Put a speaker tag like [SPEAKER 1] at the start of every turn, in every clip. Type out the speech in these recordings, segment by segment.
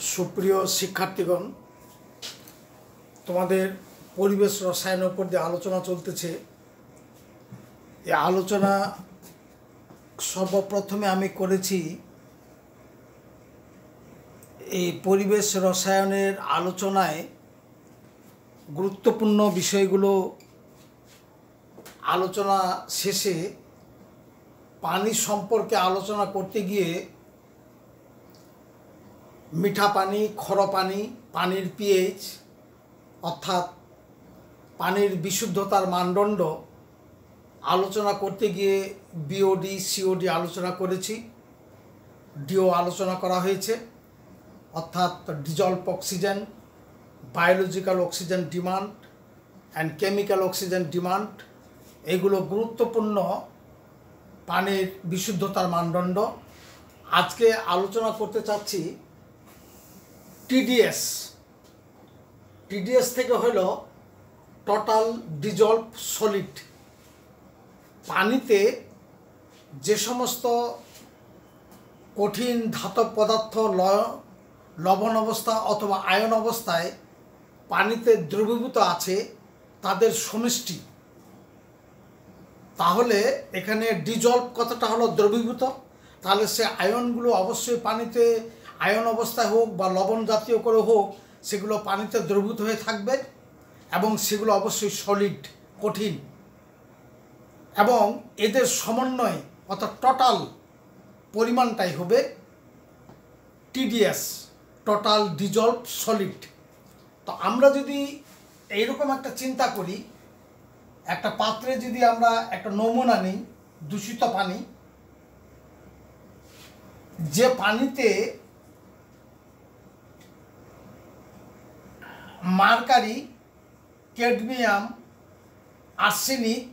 [SPEAKER 1] সুপ্রিয় শিক্ষার্থীগণ, তোমাদের পরিবেশ রসায়নের উপর দিয়ে আলোচনা চলতেছে। এই আলোচনা সর্বপ্রথমে আমি করেছি এই পরিবেশ রসায়নের আলোচনায় গুরুত্বপূর্ণ বিষয়গুলো আলোচনা শেষে পানি সম্পর্কে আলোচনা করতে গিয়ে মিঠা পানি, খর পানি, পানির পিএইচ অর্থাৎ পানির বিশুদ্ধতার মানদণ্ড আলোচনা করতে গিয়ে বিওডি সিওডি আলোচনা করেছি। ডিও আলোচনা করা হয়েছে, অর্থাৎ dissolved oxygen biological oxygen demand and chemical oxygen demand এগুলো গুরুত্বপূর্ণ পানির বিশুদ্ধতার মানদণ্ড। আজকে আলোচনা করতে চাচ্ছি টিডিএস। টিডিএস থেকে হলো টোটাল ডিজলভ সলিড পানিতে যে সমস্ত কঠিন ধাতব পদার্থ লবণ অবস্থা অথবা আয়ন অবস্থায় পানিতে দ্রবীভূত আছে, তাদের সমষ্টি। তাহলে এখানে ডিজলভ কথাটা হলো দ্রবীভূত? তাহলে সে আয়নগুলো অবশ্যই পানিতে আয়ন অবস্থায় হোক বা লবণ জাতীয় করে হোক, সেগুলো পানিতে দ্রবীভূত হয়ে থাকবে এবং সেগুলো অবশ্যই সলিড কঠিন। এবং এদের সমন্বয়, অর্থাৎ টোটাল পরিমাণটাই হবে টিডিএস টোটাল ডিজলভ সলিড তো আমরা যদি এইরকম একটা চিন্তা করি, একটা পাত্রে যদি আমরা একটা নমুনা নিই, দূষিত পানি, যে পানিতে মার্কারি, ক্যাডমিয়াম, আর্সেনিক,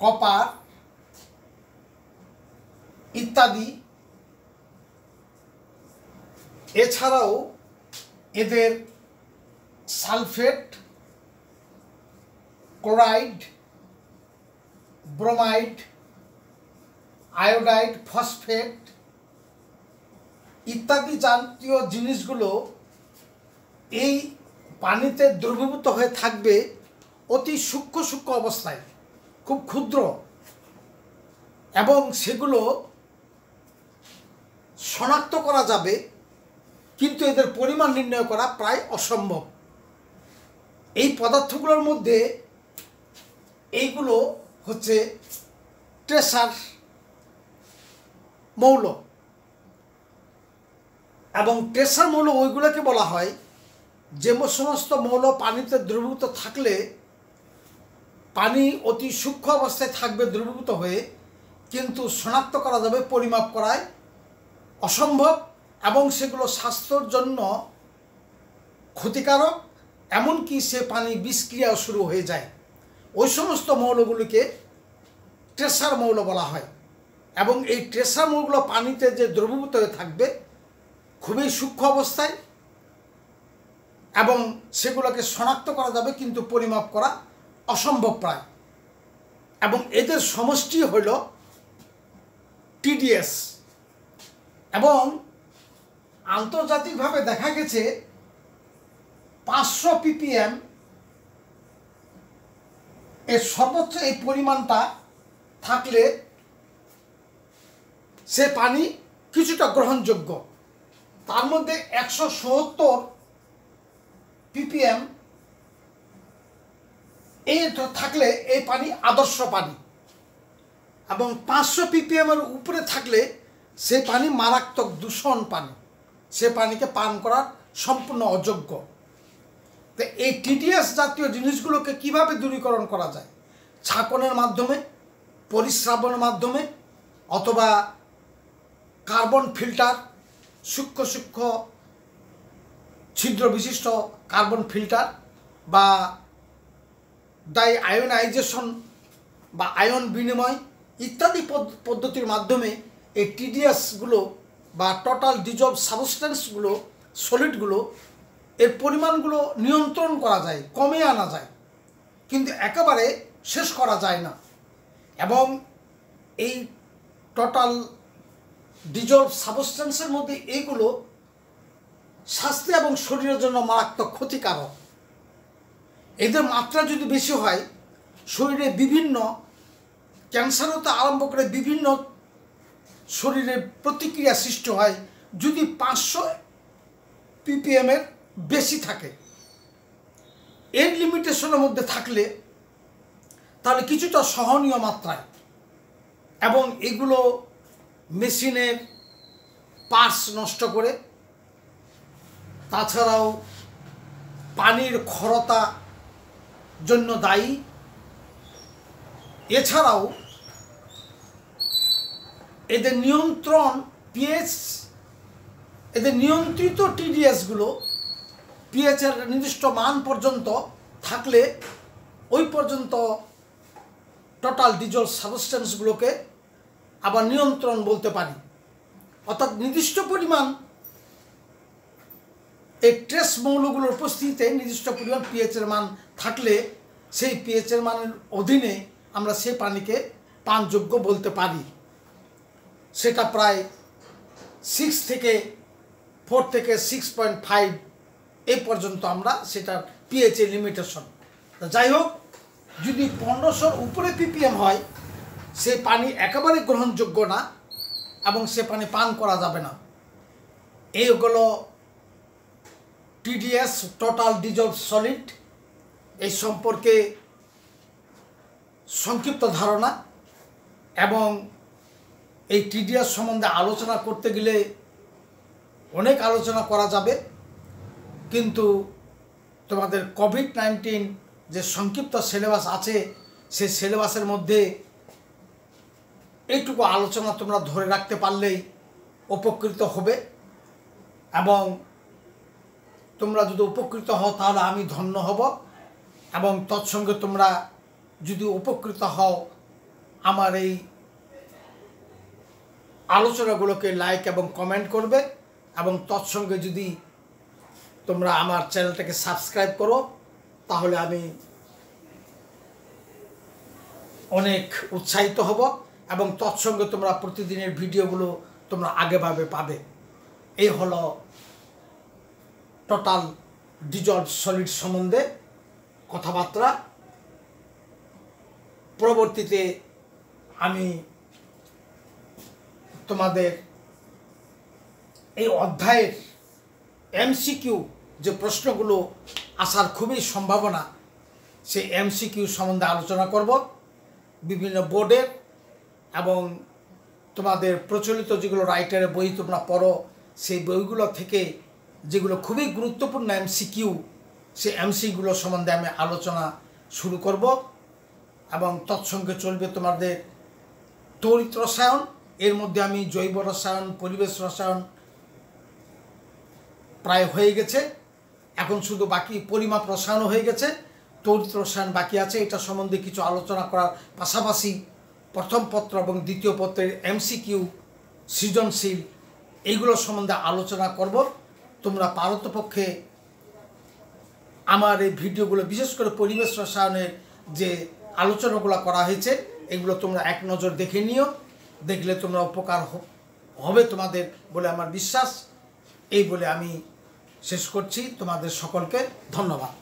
[SPEAKER 1] কপার ইত্যাদি। এছাড়াও এদের sulphate, chloride, bromide, iodide, phosphate ইত্যাদি জাতীয় জিনিসগুলো এই পানিতে দ্রবীভূত হয়ে থাকবে অতি সূক্ষ্ম সূক্ষ্ম অবস্থায়, খুব ক্ষুদ্র। এবং সেগুলো শনাক্ত করা যাবে, কিন্তু এদের পরিমাণ নির্ণয় করা প্রায় অসম্ভব। এই পদার্থগুলোর মধ্যে এইগুলো হচ্ছে ট্রেসার মৌল। এবং ট্রেসার মৌল ওইগুলোকে বলা হয় যে সমস্ত মৌল পানিতে দ্রবীভূত থাকলে, পানি অতি সূক্ষ্ম অবস্থায় থাকবে দ্রবীভূত হয়ে, কিন্তু শনাক্ত করা যাবে, পরিমাপ করায় অসম্ভব এবং সেগুলো স্বাস্থ্যর জন্য ক্ষতিকারক, এমনকি সে পানি বিষক্রিয়াও শুরু হয়ে যায়। ওই সমস্ত মৌলগুলিকে ট্রেসার মৌল বলা হয় এবং এই ট্রেসার মৌলগুলো পানিতে যে দ্রবীভূত হয়ে থাকবে, খুবই সূক্ষ্ম অবস্থায় এবং সেগুলোকে শনাক্ত করা যাবে, কিন্তু পরিমাপ করা অসম্ভব প্রায়। এবং এদের সমষ্টি হল টিডিএস। এবং আন্তর্জাতিকভাবে দেখা গেছে পাঁচশো পিপিএম এর সর্বোচ্চ এই পরিমাণটা থাকলে সে পানি কিছুটা গ্রহণযোগ্য। তার মধ্যে একশো সত্তর পিপিএম এই থাকলে এই পানি, আদর্শ পানি। এবং পাঁচশো পিপিএমের উপরে থাকলে সে পানি মারাত্মক দূষণ পানি। সে পানিকে পান করার সম্পূর্ণ অযোগ্য। তো এই টিডিএস জাতীয় জিনিসগুলোকে কীভাবে দূরীকরণ করা যায়? ছাকনের মাধ্যমে, পরিশ্রাবণের মাধ্যমে, অথবা কার্বন ফিল্টার সূক্ষ্ম সূক্ষ্ম ছিদ্র বিশিষ্ট কার্বন ফিল্টার বা ডাই আয়োনাইজেশন বা আয়ন বিনিময় ইত্যাদি পদ্ধতির মাধ্যমে এই টিডিএসগুলো বা টোটাল ডিজলভ সাবস্টেন্সগুলো সলিডগুলো এর পরিমাণগুলো নিয়ন্ত্রণ করা যায় কমে আনা যায়, কিন্তু একেবারে শেষ করা যায় না। এবং এই টোটাল ডিজলভ সাবস্টেন্সের মধ্যে এইগুলো স্বাস্থ্য এবং শরীরের জন্য মারাত্মক ক্ষতিকারক। এদের মাত্রা যদি বেশি হয়, শরীরে বিভিন্ন ক্যান্সার হতে আরম্ভ করে বিভিন্ন শরীরে প্রতিক্রিয়া সৃষ্টি হয় যদি পাঁচশো পিপিএমের বেশি থাকে। এর লিমিটেশনের মধ্যে থাকলে তাহলে কিছুটা সহনীয় মাত্রায় এবং এগুলো মেশিনের পার্স নষ্ট করে তাছাড়াও পানির খরতা জন্য দায়ী। এছাড়াও এদের নিয়ন্ত্রণ পিএইচ, এদের নিয়ন্ত্রিত টিডিএসগুলো পিএইচের নির্দিষ্ট মান পর্যন্ত থাকলে ওই পর্যন্ত টোটাল ডিজল সাবস্টেন্সগুলোকে আবার নিয়ন্ত্রণ বলতে পারি। অর্থাৎ নির্দিষ্ট পরিমাণ ট্রেস মৌলগুলোর উপস্থিতিতে নির্দিষ্ট পরিমাণ পিএইচের মান থাকলে সেই পিএইচের মানের অধীনে আমরা সেই পানিকে পানযোগ্য বলতে পারি। সেটা প্রায় সিক্স থেকে ফোর থেকে সিক্স পয়েন্ট ফাইভ এই পর্যন্ত আমরা সেটার পিএইচ লিমিটেশন যাই হোক, যদি পনেরোশোর উপরে পিপিএম হয়, সে পানি একেবারে গ্রহণযোগ্য না এবং সে পানি পান করা যাবে না। এইগুলো টিডিএস টোটাল ডিজলভ সলিড এই সম্পর্কে সংক্ষিপ্ত ধারণা এবং এই টিডিএস সম্বন্ধে আলোচনা করতে গেলে অনেক আলোচনা করা যাবে, কিন্তু তোমাদের কোভিড নাইন্টিন যে সংক্ষিপ্ত সিলেবাস আছে, সেই সিলেবাসের মধ্যে এইটুকু আলোচনা তোমরা ধরে রাখতে পারলেই উপকৃত হবে এবং তোমরা যদি উপকৃত হও, তাহলে আমি ধন্য হব। এবং তৎসঙ্গে তোমরা যদি উপকৃত হও, আমার এই আলোচনাগুলোকে লাইক এবং কমেন্ট করবে। এবং তৎসঙ্গে যদি তোমরা আমার চ্যানেলটাকে সাবস্ক্রাইব করো, তাহলে আমি অনেক উৎসাহিত হব। এবং তৎসঙ্গে তোমরা প্রতিদিনের ভিডিওগুলো তোমরা আগেভাবে পাবে। এই হলো টোটাল ডিজলভ সলিড সম্বন্ধে কথাবার্তা। পরবর্তীতে আমি তোমাদের এই অধ্যায়ের এমসিকিউ যে প্রশ্নগুলো আসার খুবই সম্ভাবনা, সেই এমসিকিউ সম্বন্ধে আলোচনা করব। বিভিন্ন বোর্ডের এবং তোমাদের প্রচলিত যেগুলো রাইটারের বই তোমরা পড়ো, সেই বইগুলো থেকে যেগুলো খুবই গুরুত্বপূর্ণ এমসিকিউ সেই এমসিগুলো সম্বন্ধে আমি আলোচনা শুরু করব এবং তৎসঙ্গে চলবে তোমাদের তড়িৎ রসায়ন। এর মধ্যে আমি জৈব রসায়ন, পরিবেশ রসায়ন প্রায় হয়ে গেছে। এখন শুধু বাকি পরিমাপ রসায়নও হয়ে গেছে। তড়িৎ রসায়ন বাকি আছে। এটা সম্বন্ধে কিছু আলোচনা করার পাশাপাশি প্রথম পত্র এবং দ্বিতীয় পত্রের এমসিকিউ সৃজনশীল, এইগুলো সম্বন্ধে আলোচনা করব। তোমরা পারতপক্ষে আমার এই ভিডিওগুলো, বিশেষ করে পরিবেশ রসায়নের যে আলোচনাগুলো করা হয়েছে, এগুলো তোমরা এক নজর দেখে নিও। দেখলে তোমরা উপকার হবে তোমাদের বলে আমার বিশ্বাস। এই বলে আমি শেষ করছি। তোমাদের সকলকে ধন্যবাদ।